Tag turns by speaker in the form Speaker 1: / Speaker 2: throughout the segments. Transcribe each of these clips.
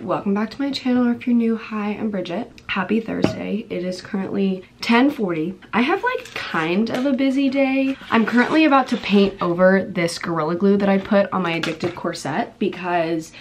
Speaker 1: welcome back to my channel. Or if you're new hi i'm bridget. Happy thursday. It is currently 10:40. i have like kind of a busy day. I'm currently about to paint over this gorilla glue that i put on my Edikted corset because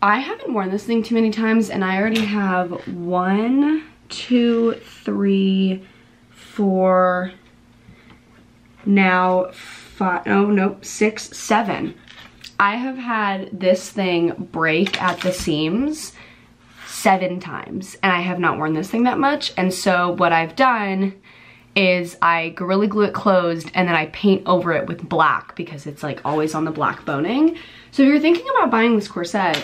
Speaker 1: i haven't worn this thing too many times and i already have one two three four now five oh nope six seven I have had this thing break at the seams seven times and I have not worn this thing that much. And so what I've done is I Gorilla Glue it closed and then I paint over it with black because it's like always on the black boning. So if you're thinking about buying this corset,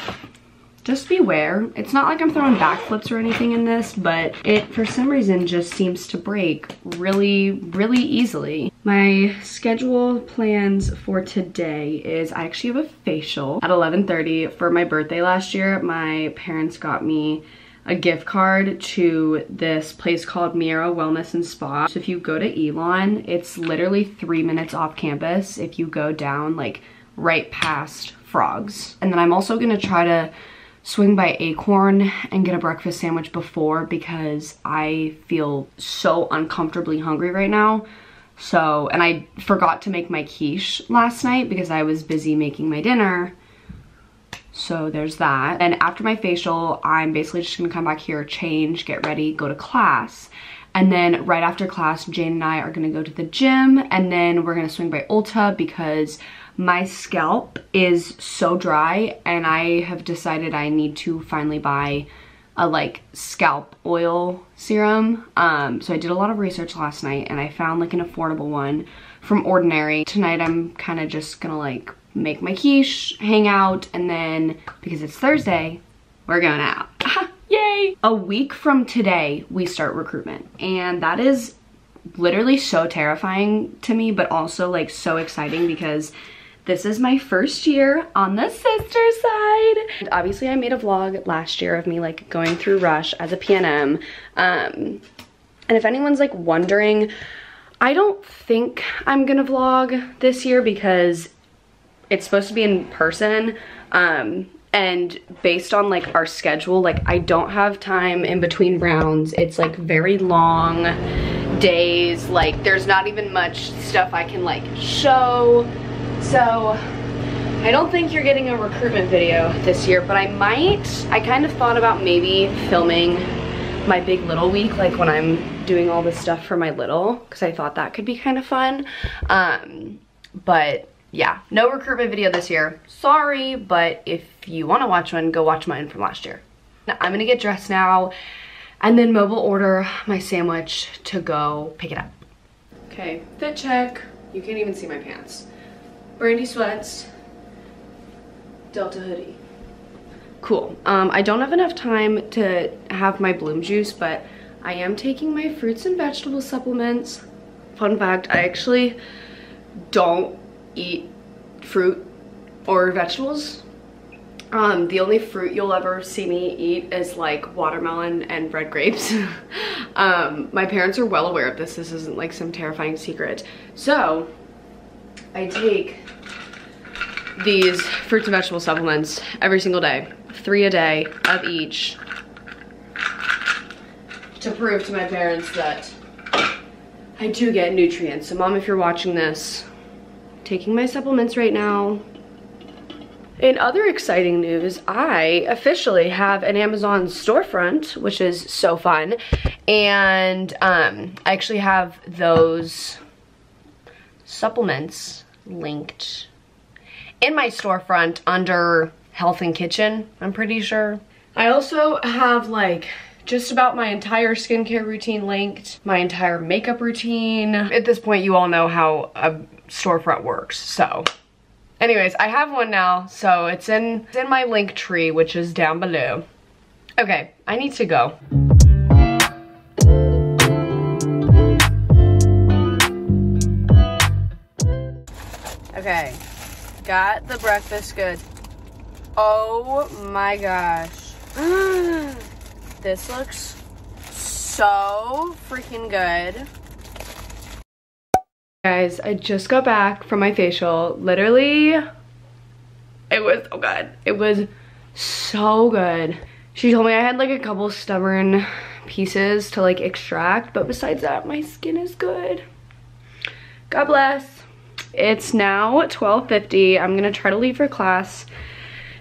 Speaker 1: just beware. It's not like I'm throwing backflips or anything in this, but it, for some reason, just seems to break really, really easily. My schedule plans for today is I actually have a facial at 11.30 for my birthday last year. My parents got me a gift card to this place called Miera Wellness and Spa. So if you go to Elon, it's literally three minutes off campus if you go down like right past Frogs. And then I'm also gonna try to swing by Acorn and get a breakfast sandwich before because I feel so uncomfortably hungry right now. So, and I forgot to make my quiche last night because I was busy making my dinner. So there's that. And after my facial, I'm basically just gonna come back here, change, get ready, go to class. And then right after class, Jane and I are gonna go to the gym and then we're gonna swing by Ulta because my scalp is so dry and I have decided I need to finally buy a like scalp oil serum. Um, so I did a lot of research last night and I found like an affordable one from Ordinary. Tonight I'm kind of just gonna like make my quiche, hang out, and then because it's Thursday, we're going out. Yay! A week from today, we start recruitment. And that is literally so terrifying to me, but also like so exciting because this is my first year on the sister side. And obviously I made a vlog last year of me like going through Rush as a PNM. Um, and if anyone's like wondering, I don't think I'm gonna vlog this year because it's supposed to be in person. Um, and based on like our schedule, like I don't have time in between rounds. It's like very long days. Like there's not even much stuff I can like show. So I don't think you're getting a recruitment video this year, but I might. I kind of thought about maybe filming my big little week, like when I'm doing all this stuff for my little, because I thought that could be kind of fun. Um, but yeah, no recruitment video this year. Sorry, but if you want to watch one, go watch mine from last year. Now, I'm gonna get dressed now and then mobile order my sandwich to go pick it up. Okay, fit check. You can't even see my pants. Brandy sweats, Delta hoodie. Cool. Um, I don't have enough time to have my bloom juice, but I am taking my fruits and vegetable supplements. Fun fact, I actually don't eat fruit or vegetables. Um, the only fruit you'll ever see me eat is like watermelon and red grapes. um, my parents are well aware of this. This isn't like some terrifying secret. So I take these fruits and vegetable supplements every single day. Three a day of each to prove to my parents that I do get nutrients. So mom, if you're watching this, taking my supplements right now. In other exciting news, I officially have an Amazon storefront, which is so fun. And um, I actually have those supplements linked in my storefront under health and kitchen, I'm pretty sure. I also have like just about my entire skincare routine linked, my entire makeup routine. At this point, you all know how a storefront works, so. Anyways, I have one now, so it's in, it's in my link tree, which is down below. Okay, I need to go. Okay, got the breakfast good. Oh my gosh. this looks so freaking good. Guys, I just got back from my facial. Literally, it was so good. It was So good. She told me I had like a couple stubborn pieces to like extract, but besides that, my skin is good. God bless. It's now 12.50. I'm gonna try to leave for class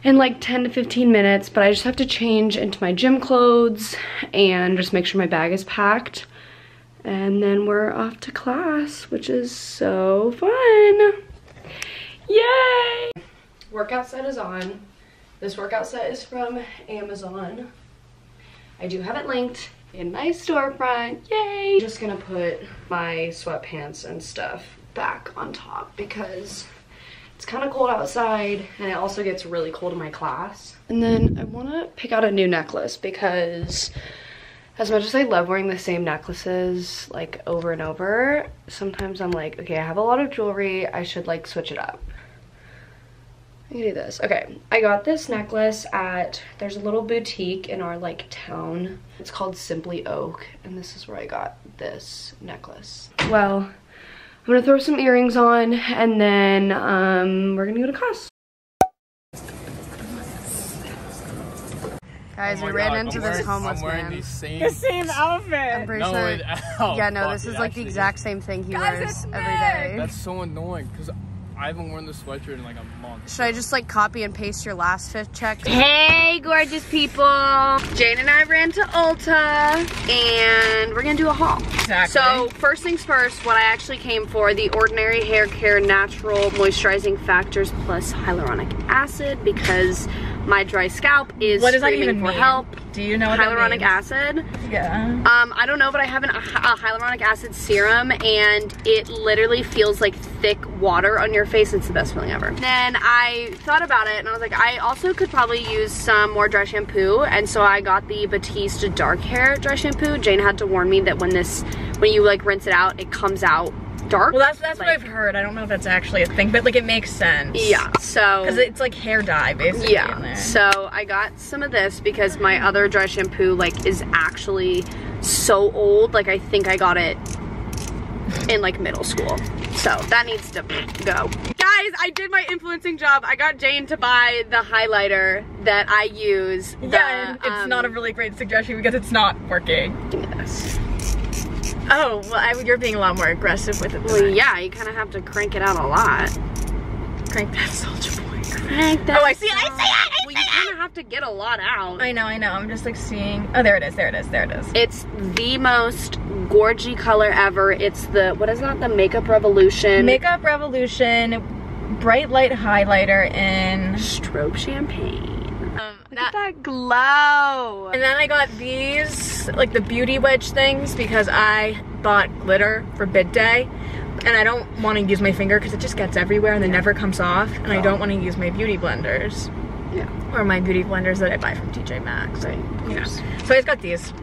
Speaker 1: in like 10 to 15 minutes, but I just have to change into my gym clothes and just make sure my bag is packed. And then we're off to class, which is so fun. Yay! Workout set is on. This workout set is from Amazon. I do have it linked in my storefront. Yay! I'm just gonna put my sweatpants and stuff back on top because it's kind of cold outside and it also gets really cold in my class. And then I want to pick out a new necklace because as much as I love wearing the same necklaces like over and over, sometimes I'm like, okay, I have a lot of jewelry. I should like switch it up. I can do this. Okay, I got this necklace at, there's a little boutique in our like town. It's called Simply Oak and this is where I got this necklace. Well, I'm gonna throw some earrings on and then um, we're gonna go to class. Guys,
Speaker 2: Oh
Speaker 1: we
Speaker 2: my
Speaker 1: ran
Speaker 2: God,
Speaker 1: into
Speaker 2: I'm
Speaker 1: this
Speaker 2: wearing-
Speaker 1: homeless
Speaker 2: I'm wearing
Speaker 1: man.
Speaker 2: The same,
Speaker 3: The same outfit.
Speaker 1: I'm pretty
Speaker 2: no,
Speaker 1: sure.
Speaker 2: it, oh,
Speaker 1: yeah, no,
Speaker 2: fuck,
Speaker 1: this is like the
Speaker 2: actually
Speaker 1: exact same thing he
Speaker 3: Guys,
Speaker 1: wears
Speaker 3: it's
Speaker 1: every
Speaker 3: Nick.
Speaker 1: day.
Speaker 2: That's so annoying because I haven't worn this sweatshirt in like a month.
Speaker 1: Should I just like copy and paste your last fit check? Hey, gorgeous people. Jane and I ran to Ulta and we're gonna do a haul.
Speaker 3: Exactly.
Speaker 1: So first things first, what I actually came for, the Ordinary Hair Care Natural Moisturizing Factors plus Hyaluronic Acid because my dry scalp is
Speaker 3: what does that even
Speaker 1: for
Speaker 3: mean?
Speaker 1: help.
Speaker 3: Do you know what that
Speaker 1: Hyaluronic
Speaker 3: means?
Speaker 1: acid.
Speaker 3: Yeah.
Speaker 1: Um, I don't know, but I have an, a hyaluronic acid serum and it literally feels like thick water on your face. It's the best feeling ever. Then I thought about it and I was like, I also could probably use some more dry shampoo. And so I got the Batiste Dark Hair Dry Shampoo. Jane had to warn me that when this, when you like rinse it out, it comes out dark.
Speaker 3: Well, that's that's
Speaker 1: Like-
Speaker 3: what I've heard. I don't know if that's actually a thing, but like it makes sense.
Speaker 1: Yeah, so.
Speaker 3: Because it's like hair dye, basically. in
Speaker 1: Yeah,
Speaker 3: there.
Speaker 1: so I got some of this because my other dry shampoo like is actually so old. Like I think I got it in like middle school. So that needs to go. Guys, I did my influencing job. I got Jane to buy the highlighter that I use. The,
Speaker 3: yeah, it's
Speaker 1: um,
Speaker 3: not a really great suggestion because it's not working.
Speaker 1: This.
Speaker 3: Oh, well, I, you're being a lot more aggressive with it.
Speaker 1: Well,
Speaker 3: I-
Speaker 1: yeah, you kind of have to crank it out a lot.
Speaker 3: Crank that soldier boy.
Speaker 1: Crank that.
Speaker 3: Oh, I see it, I see it, I
Speaker 1: Well, you kind of have to get a lot out.
Speaker 3: I know, I know. I'm just like seeing. Oh, there it is, there it is, there it is.
Speaker 1: It's the most gorgy color ever. It's the, what is that? The Makeup Revolution.
Speaker 3: Makeup Revolution Bright Light Highlighter in.
Speaker 1: Strobe Champagne.
Speaker 3: Um,
Speaker 1: Look at that glow.
Speaker 3: And then I got these, like the beauty wedge things, because I bought glitter for bid day. And I don't want to use my finger because it just gets everywhere and it never comes off. And I don't want to use my beauty blenders.
Speaker 1: Yeah.
Speaker 3: Or my beauty blenders that I buy from TJ Maxx. I, yeah. So I just got these.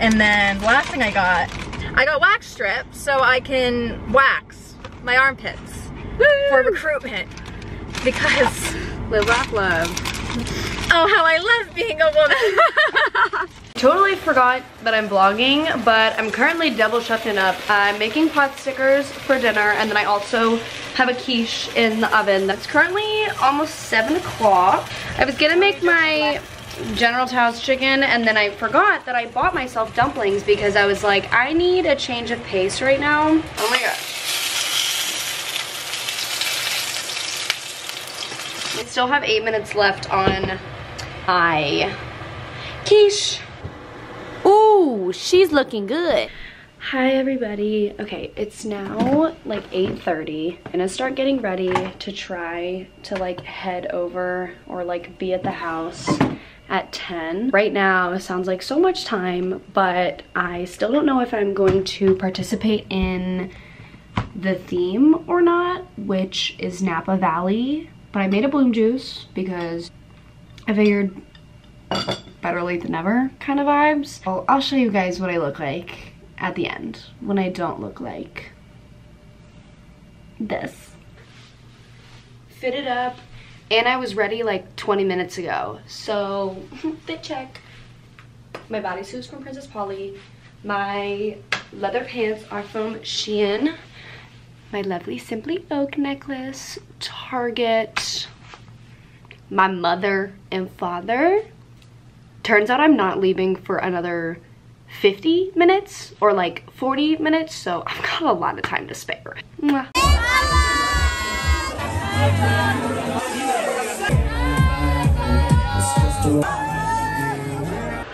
Speaker 3: And then last thing I got, I got wax strips so I can wax my armpits for recruitment. Because,
Speaker 1: Live, laugh, love.
Speaker 3: oh, how I love being a woman.
Speaker 1: Totally forgot that I'm vlogging, but I'm currently double shuffling up. I'm making pot stickers for dinner, and then I also have a quiche in the oven that's currently almost 7 o'clock. I was gonna make my General Tso's chicken, and then I forgot that I bought myself dumplings because I was like, I need a change of pace right now. Oh my gosh. I still have eight minutes left on my quiche. She's looking good. Hi everybody. Okay, it's now like 8.30. I'm gonna start getting ready to try to like head over or like be at the house at 10. Right now it sounds like so much time, but I still don't know if I'm going to participate in the theme or not, which is Napa Valley. But I made a bloom juice because I figured better late than never kind of vibes. Well, I'll show you guys what I look like at the end when I don't look like this. Fitted up and I was ready like 20 minutes ago. So fit check. My bodysuit's from Princess Polly. My leather pants are from Shein. My lovely Simply Oak necklace, Target. my mother and father. Turns out I'm not leaving for another 50 minutes or like 40 minutes, so I've got a lot of time to spare.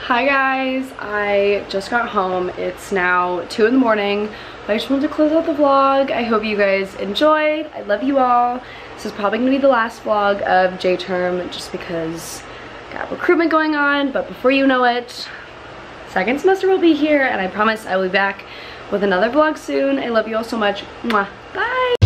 Speaker 1: Hi guys, I just got home. It's now 2 in the morning. I just wanted to close out the vlog. I hope you guys enjoyed. I love you all. This is probably gonna be the last vlog of J-Term just because got recruitment going on, but before you know it, second semester will be here and I promise I will be back with another vlog soon. I love you all so much. Mwah. Bye!